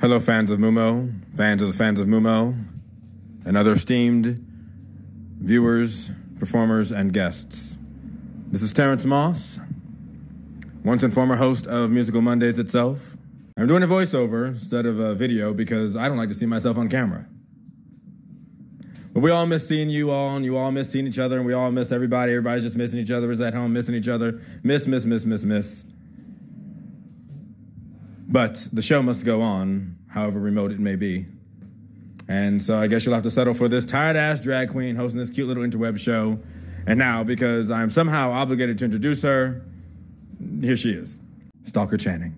Hello, fans of Mumo, fans of the fans of Mumo, and other esteemed viewers, performers, and guests. This is Terrence Moss, once and former host of Musical Mondays itself. I'm doing a voiceover instead of a video because I don't like to see myself on camera. But we all miss seeing you all, and you all miss seeing each other, and we all miss everybody. Everybody's just missing each other, is at home missing each other. Miss, miss, miss, miss, miss. But the show must go on, however remote it may be. And so I guess you'll have to settle for this tired ass drag queen hosting this cute little interweb show. And now, because I'm somehow obligated to introduce her, here she is Stalker Channing.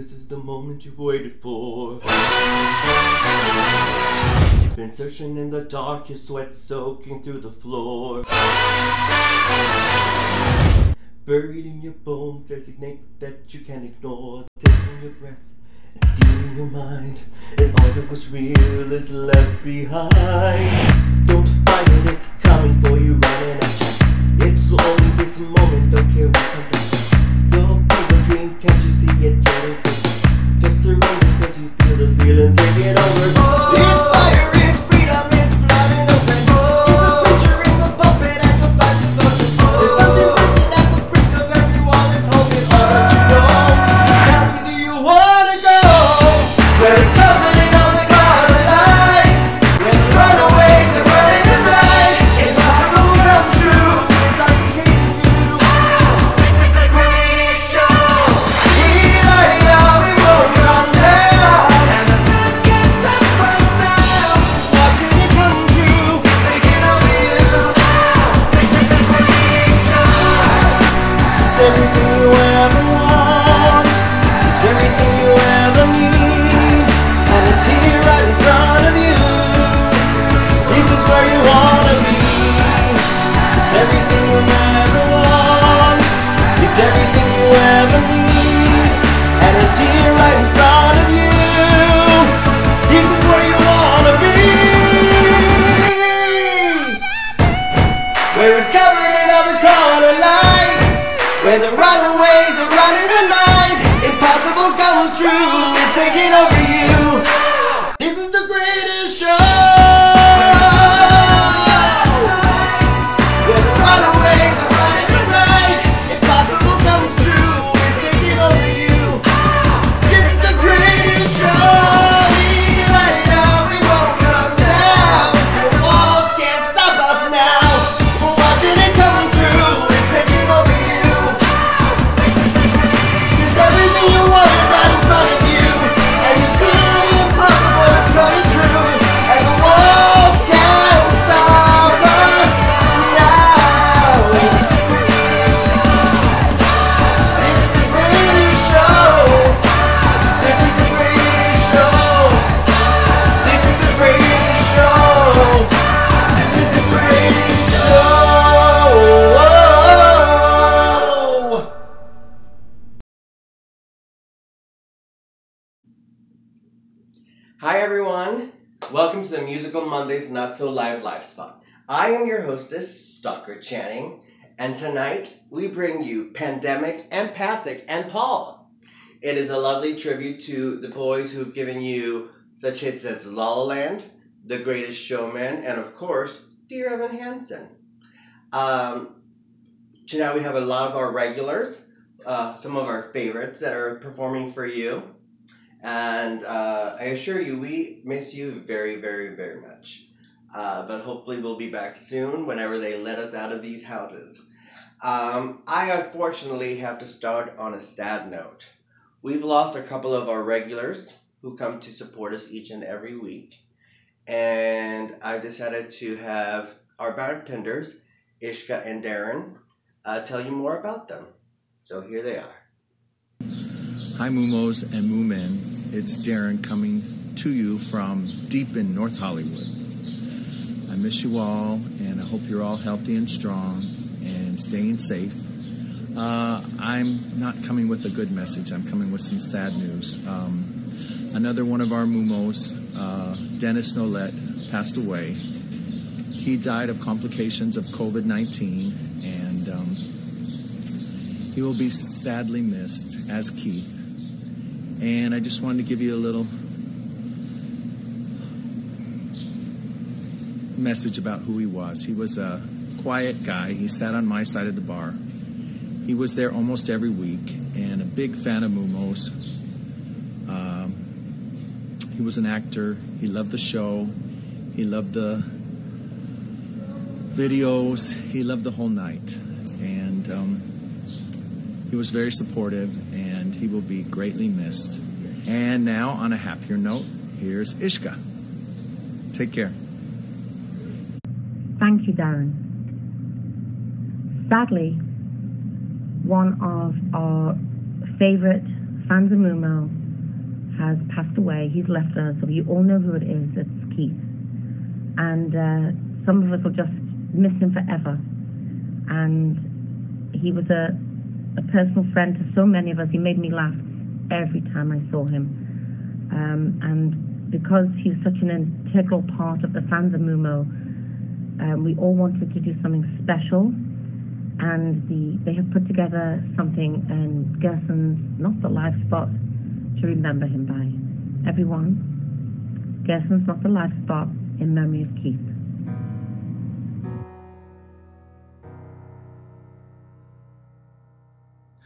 This is the moment you've waited for. You've been searching in the dark, your sweat soaking through the floor. Buried in your bones, there's a snake that you can't ignore. Taking your breath and stealing your mind, and all that was real is left behind. Don't fight it, it's coming for you, running you. It's only this moment, don't care what comes after. Your fever dream, can't you see it surrender cause you feel the feeling taking over. Here right in front Welcome to the Musical Mondays Not So Live live spot. I am your hostess, Stalker Channing, and tonight we bring you Pandemic and Pasek and Paul. It is a lovely tribute to the boys who've given you such hits as La La Land, The Greatest Showman, and of course, Dear Evan Hansen. Um, tonight we have a lot of our regulars, uh, some of our favorites that are performing for you. And uh, I assure you, we miss you very, very, very much. Uh, but hopefully, we'll be back soon whenever they let us out of these houses. Um, I unfortunately have to start on a sad note. We've lost a couple of our regulars who come to support us each and every week. And I've decided to have our bartenders, Ishka and Darren, uh, tell you more about them. So here they are. Hi, Mumos and Moomen. It's Darren coming to you from deep in North Hollywood. I miss you all, and I hope you're all healthy and strong and staying safe. Uh, I'm not coming with a good message. I'm coming with some sad news. Um, another one of our Mumos, uh, Dennis Nolette, passed away. He died of complications of COVID 19, and um, he will be sadly missed, as Keith. And I just wanted to give you a little message about who he was. He was a quiet guy. He sat on my side of the bar. He was there almost every week and a big fan of Mumos. Um, he was an actor. He loved the show. He loved the videos. He loved the whole night. And um, he was very supportive and he will be greatly missed. And now, on a happier note, here's Ishka. Take care. Thank you, Darren. Sadly, one of our favorite fans of Mumo has passed away. He's left us, so you all know who it is. It's Keith. And uh, some of us will just miss him forever. And he was a, a personal friend to so many of us. He made me laugh every time I saw him. Um, and because he's such an integral part of the fans of Mumo, um, we all wanted to do something special. And the, they have put together something in Gerson's Not the Live Spot to remember him by. Everyone, Gerson's Not the Live Spot in memory of Keith.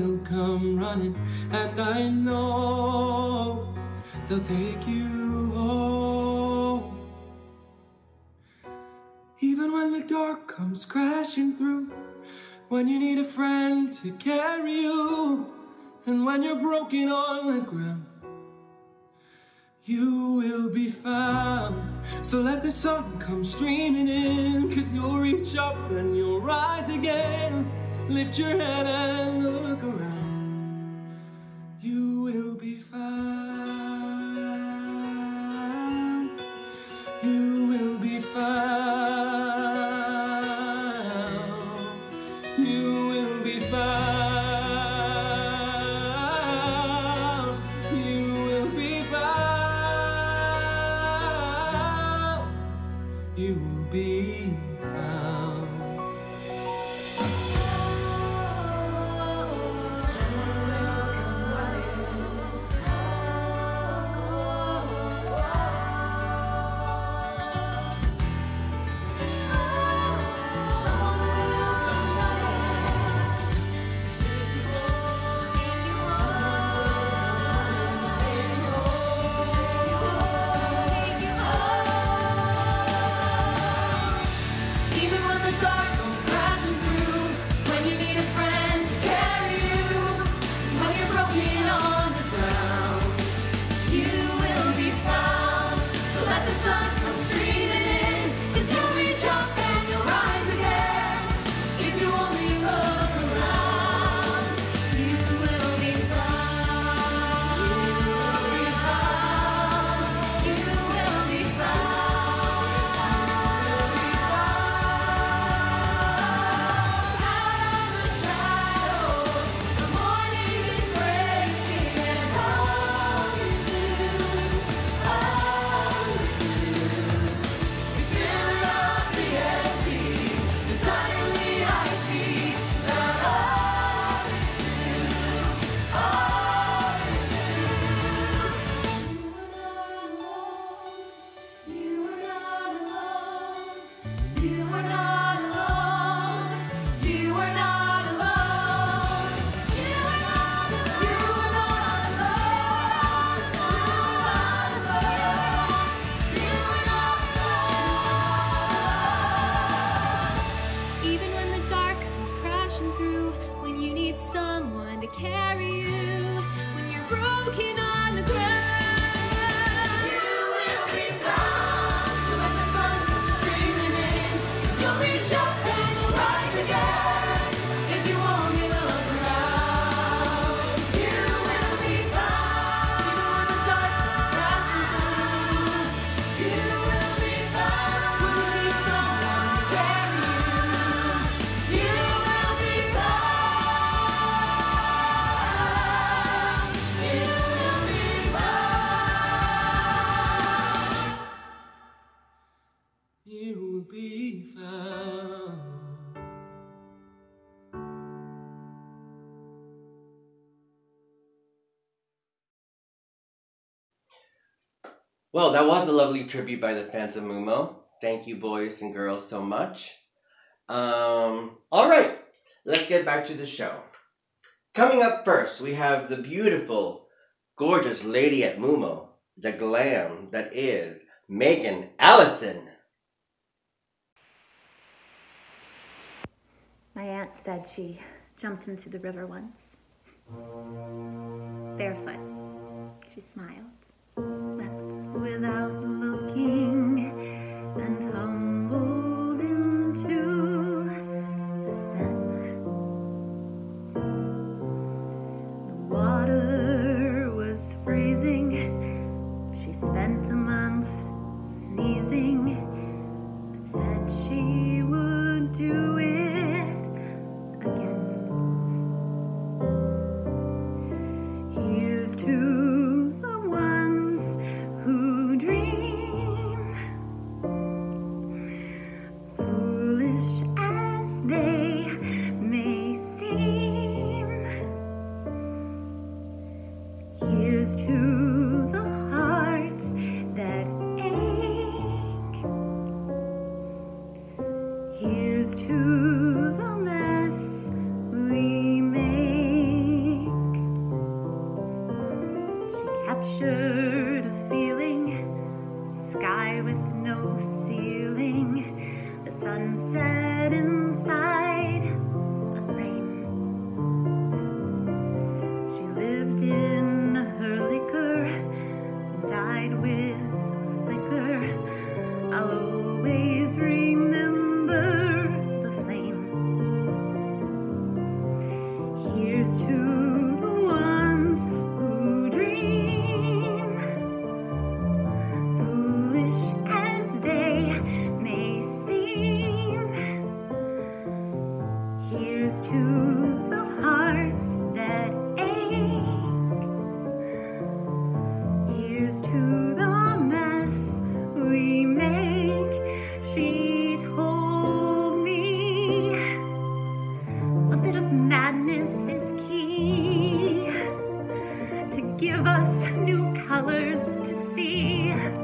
Will come running, and I know they'll take you home. Even when the dark comes crashing through, when you need a friend to carry you, and when you're broken on the ground, you will be found. So let the sun come streaming in, cause you'll reach up and you'll rise again. Lift your head and look around. Well, that was a lovely tribute by the fans of Mumo. Thank you, boys and girls, so much. Um, all right, let's get back to the show. Coming up first, we have the beautiful, gorgeous lady at Mumo, the glam that is Megan Allison. My aunt said she jumped into the river once, barefoot. She smiled without looking. us new colors to see.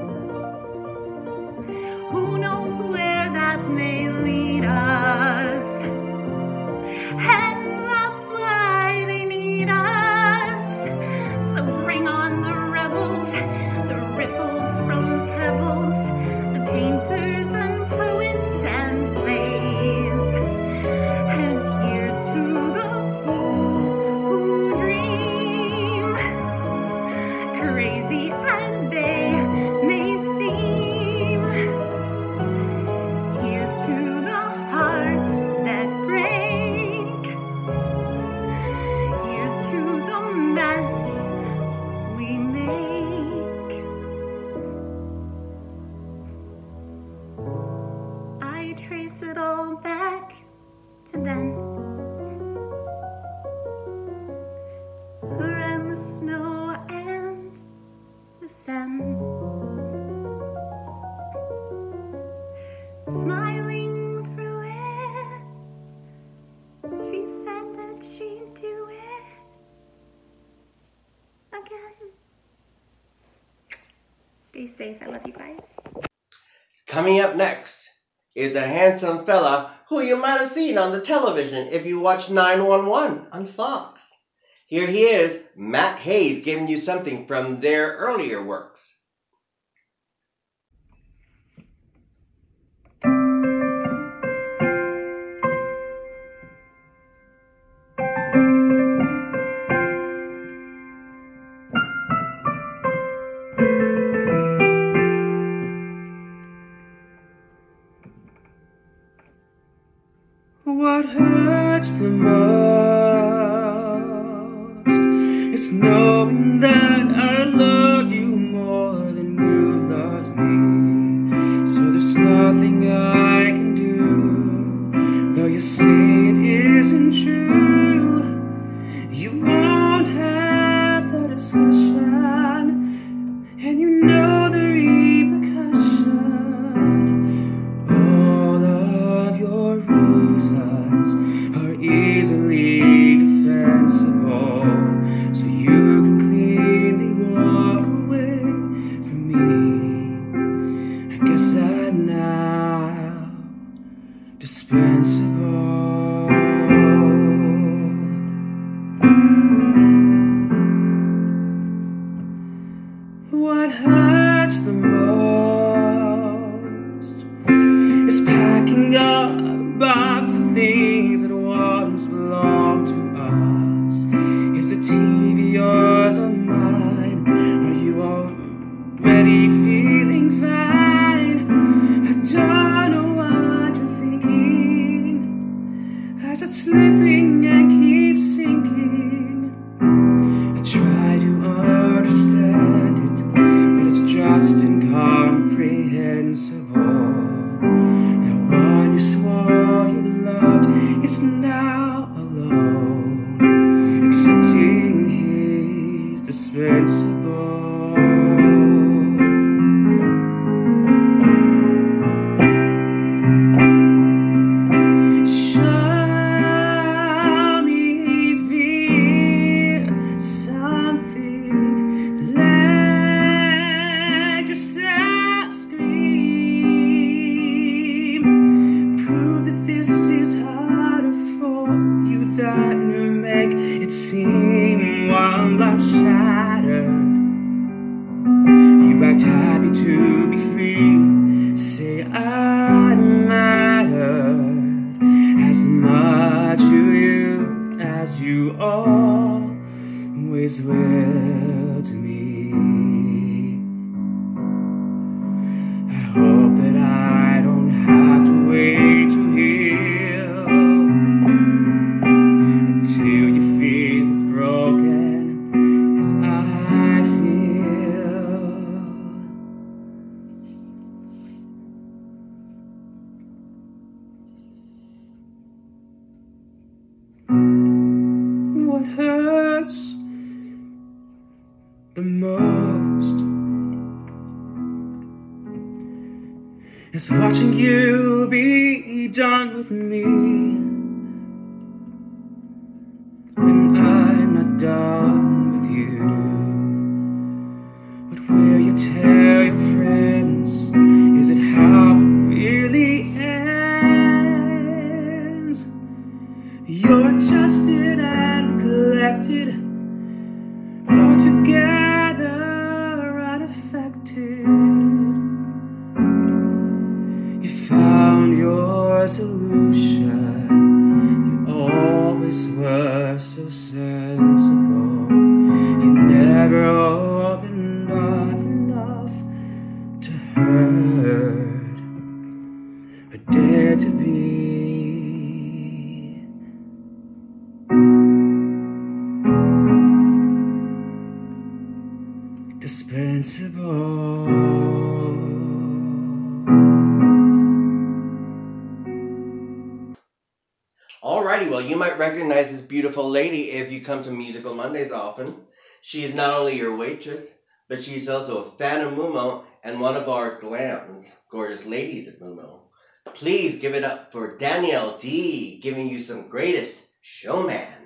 Stay safe. I love you guys. Coming up next is a handsome fella who you might have seen on the television if you watch 911 on Fox. Here he is, Matt Hayes, giving you something from their earlier works. 혼자. come to Musical Mondays often. She is not only your waitress, but she's also a fan of Mumo and one of our glams, gorgeous ladies at Mumo. Please give it up for Danielle D, giving you some greatest showman.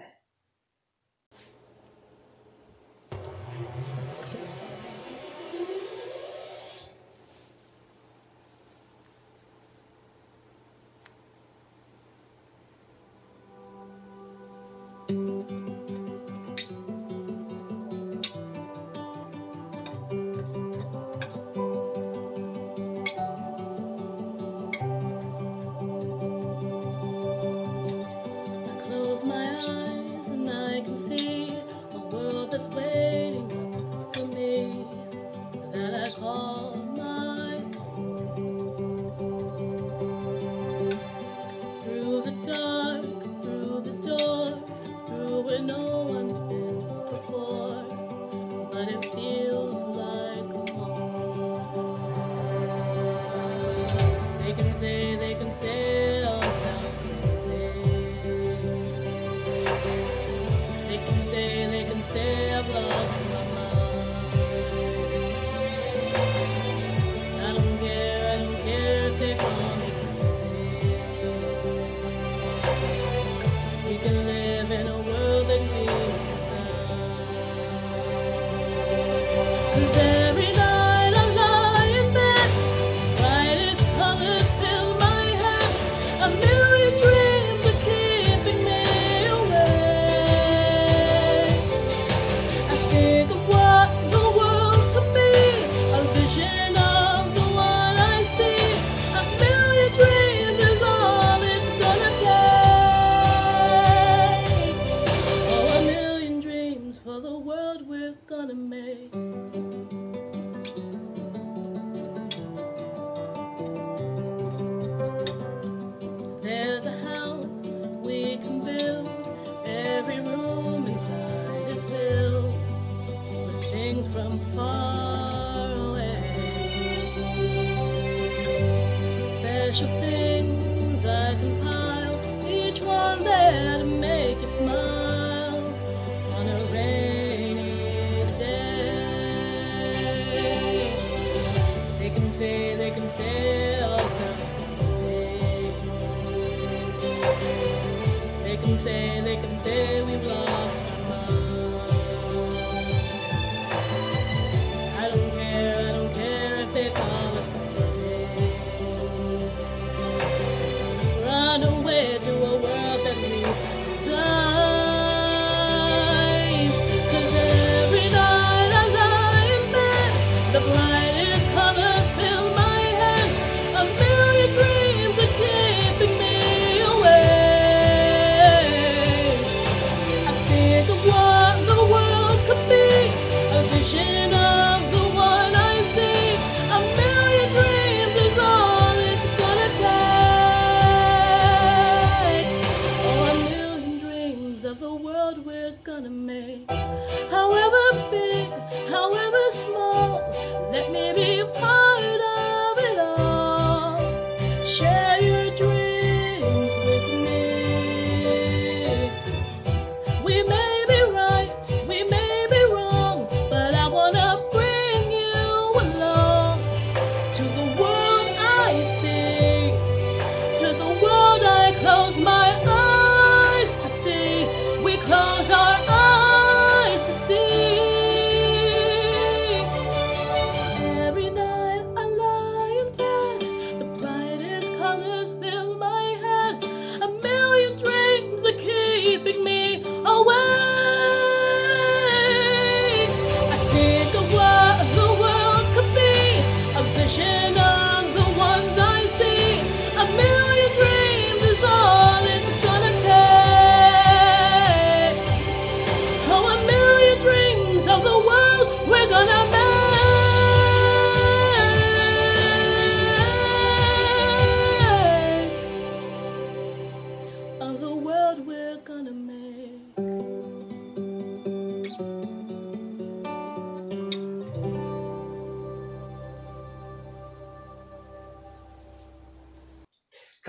life. Can say, they can say we've lost our mind.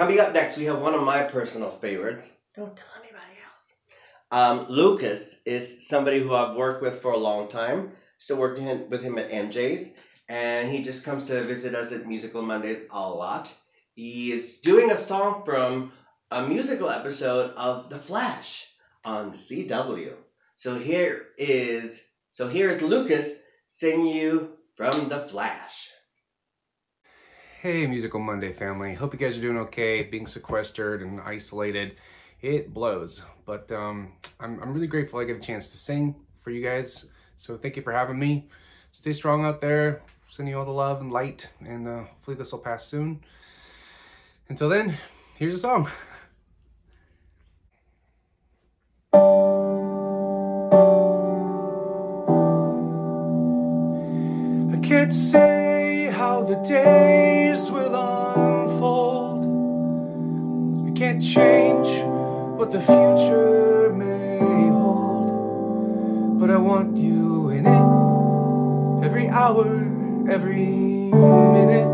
Coming up next, we have one of my personal favorites. Don't tell anybody else. Um, Lucas is somebody who I've worked with for a long time. Still working with him at MJ's, and he just comes to visit us at Musical Mondays a lot. He is doing a song from a musical episode of The Flash on CW. So here is so here is Lucas singing you from The Flash. Hey, Musical Monday family. Hope you guys are doing okay. Being sequestered and isolated, it blows. But um, I'm, I'm really grateful I get a chance to sing for you guys. So thank you for having me. Stay strong out there. Sending you all the love and light. And uh, hopefully this will pass soon. Until then, here's a song. I can't say how the days change what the future may hold. But I want you in it every hour, every minute.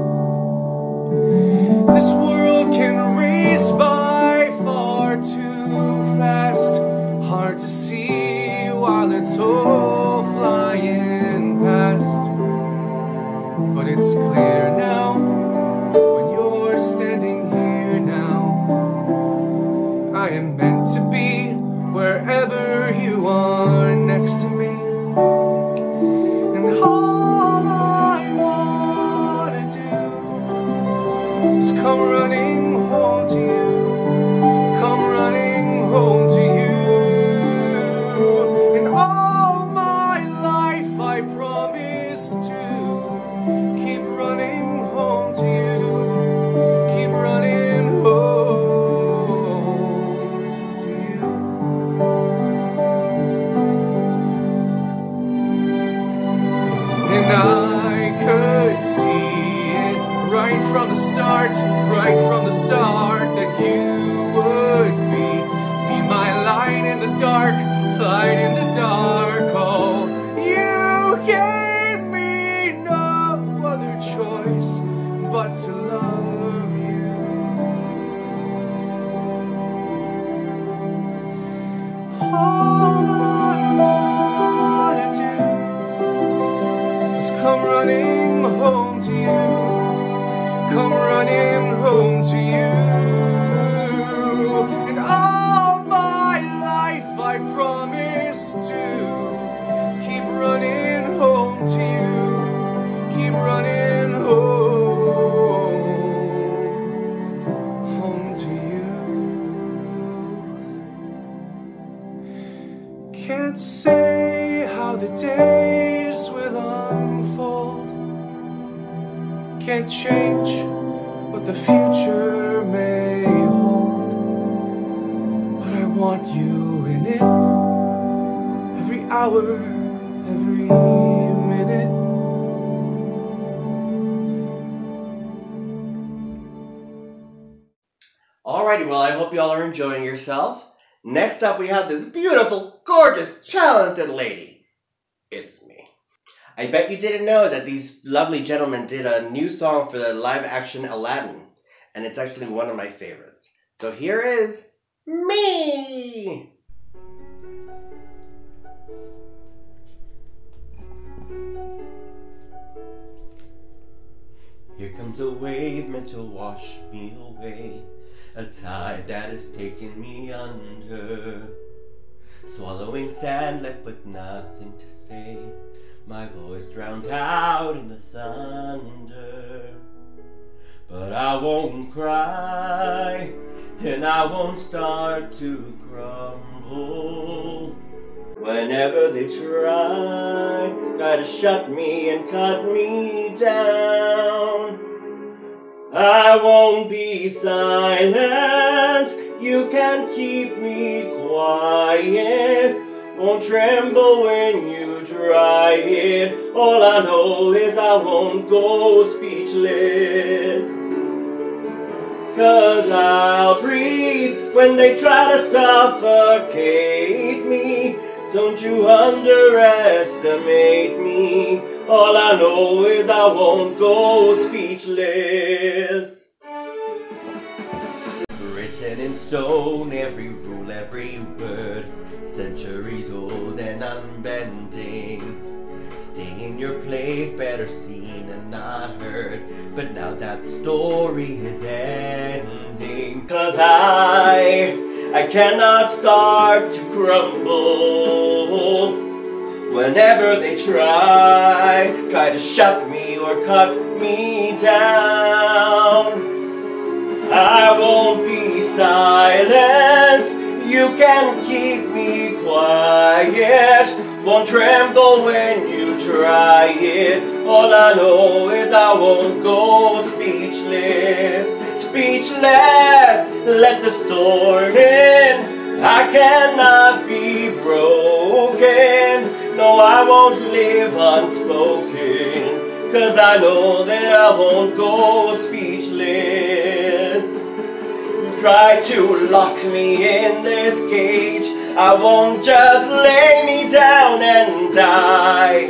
This world can race by far too fast. Hard to see while it's all didn't know that these lovely gentlemen did a new song for the live action Aladdin, and it's actually one of my favorites. So here is me. Here comes a wave meant to wash me away, a tide that is taking me under. Swallowing sand left with nothing to say, my voice drowned out in the thunder. But I won't cry, and I won't start to crumble. Whenever they try, try to shut me and cut me down. I won't be silent, you can't keep me quiet. Won't tremble when you try it. All I know is I won't go speechless. Cause I'll breathe when they try to suffocate me. Don't you underestimate me. All I know is I won't go speechless. Written in stone, every every word, centuries old and unbending. Stay in your place, better seen and not heard. But now that the story is ending, cause I, I cannot start to crumble. Whenever they try, try to shut me or cut me down. I won't be silent. You can keep me quiet. Won't tremble when you try it. All I know is I won't go speechless. Speechless. Let the storm in. I cannot be broken. No, I won't live unspoken. Cause I know that I won't go speechless. Try to lock me in this cage. I won't just lay me down and die.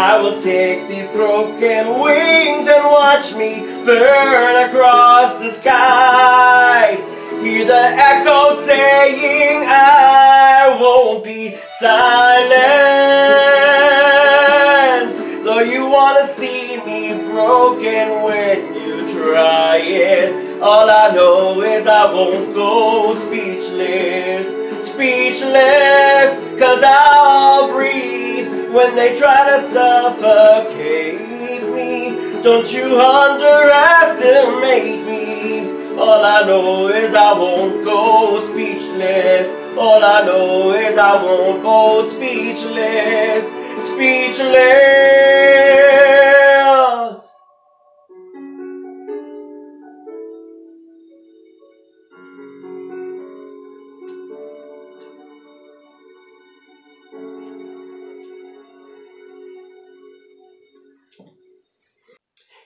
I will take these broken wings and watch me burn across the sky. Hear the echo saying, I won't be silent. Though you wanna see me broken when you try it. All I know I won't go speechless. Speechless, cause I'll breathe when they try to suffocate me. Don't you underestimate me. All I know is I won't go speechless. All I know is I won't go speechless. Speechless.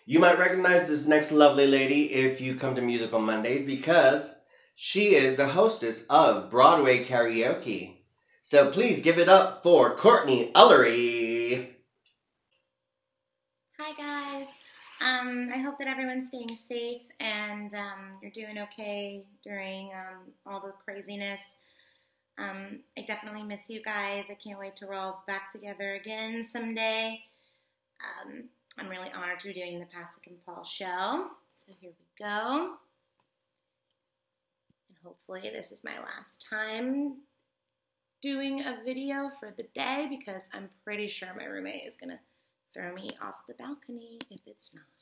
You might recognize this next lovely lady if you come to Musical Mondays because she is the hostess of Broadway Karaoke. So please give it up for Courtney Ullery. Hi guys. Um, I hope that everyone's staying safe and um, you're doing okay during um, all the craziness. Um, I definitely miss you guys. I can't wait to roll back together again someday. Um, I'm really honored to be doing the Pasek and Paul show. So here we go. And hopefully this is my last time doing a video for the day because I'm pretty sure my roommate is going to throw me off the balcony if it's not.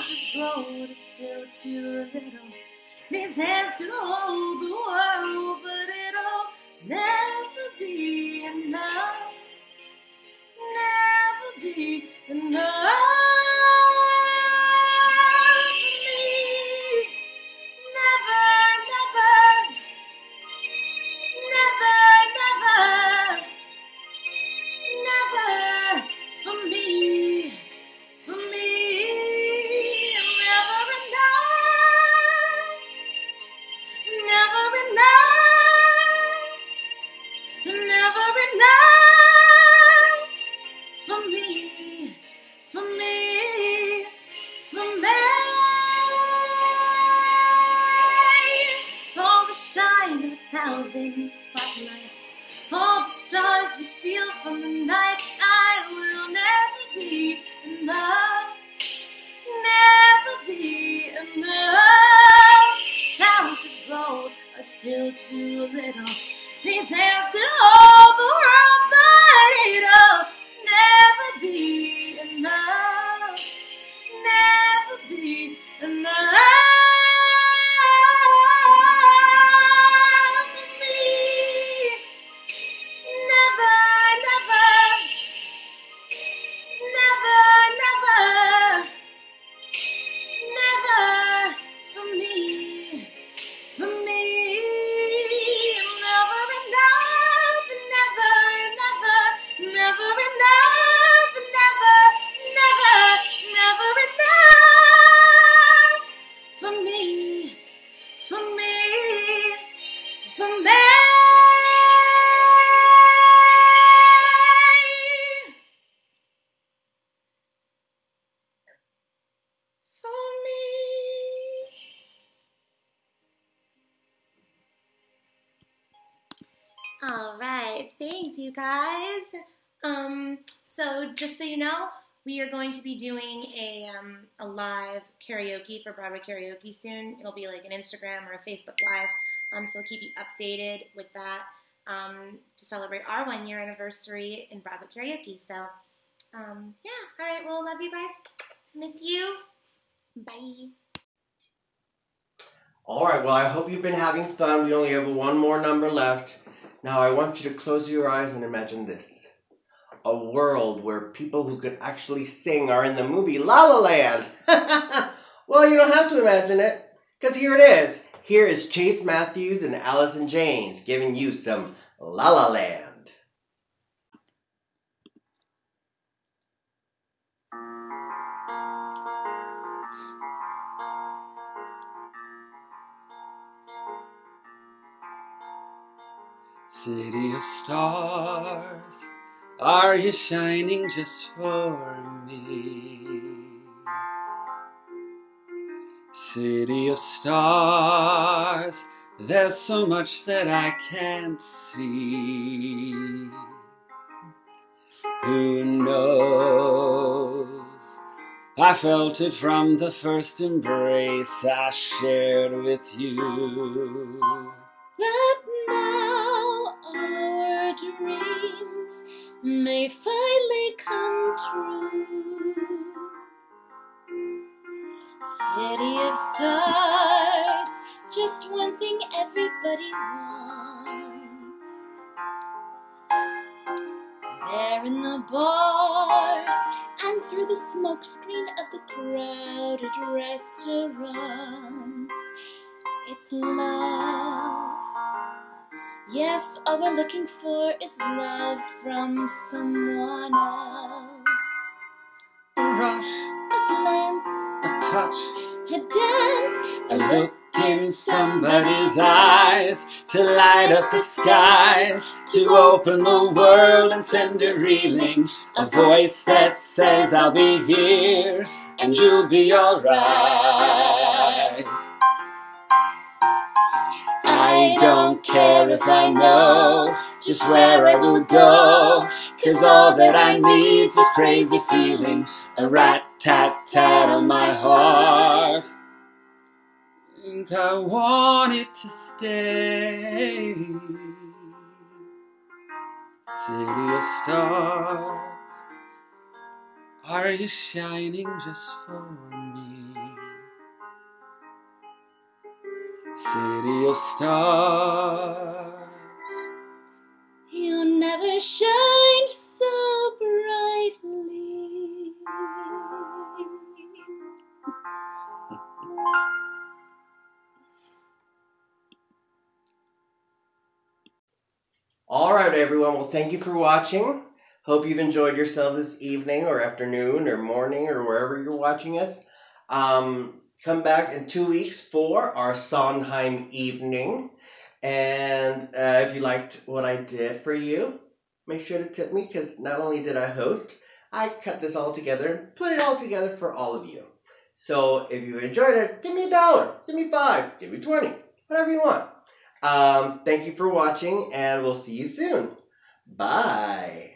gold are still too little. These hands could hold the world, but it'll never be enough. Never be enough spotlights, all the stars we steal from the night. Sky will never be enough doing a um, a live karaoke for Broadway karaoke soon. It'll be like an Instagram or a Facebook live. Um, so we'll keep you updated with that um, to celebrate our one year anniversary in Broadway karaoke. So um, yeah, all right. Well, love you guys. Miss you. Bye. All right, well, I hope you've been having fun. We only have one more number left. Now, I want you to close your eyes and imagine this a world where people who could actually sing are in the movie La La Land. well, you don't have to imagine it, because here it is. Here is Chase Matthews and Allison James giving you some La La Land. City of stars, are you shining just for me? City of stars, there's so much that I can't see. Who knows? I felt it from the first embrace I shared with you. that may finally come true. City of stars, just one thing everybody wants. There in the bars and through the smokescreen of the crowded restaurants. It's love. Yes, all we're looking for is love from someone else. A rush, A glance, a touch, a dance, A look in somebody's eyes to light up the skies, to open the world and send it reeling. A voice that says, I'll be here and you'll be alright. I don't care if I know just where I will go, cause all that I need's this crazy feeling, a rat tat tat on my heart. Think I want it to stay. City of stars, are you shining just for me? City of stars. you never shined so brightly. All right, everyone. Well, thank you for watching. Hope you've enjoyed yourself this evening or afternoon or morning or wherever you're watching us. Um, come back in two weeks for our Sondheim evening. And uh, if you liked what I did for you, make sure to tip me because not only did I host, I cut this all together and put it all together for all of you. So if you enjoyed it, give me a dollar, give me five, give me 20, whatever you want. Um, thank you for watching, and we'll see you soon. Bye.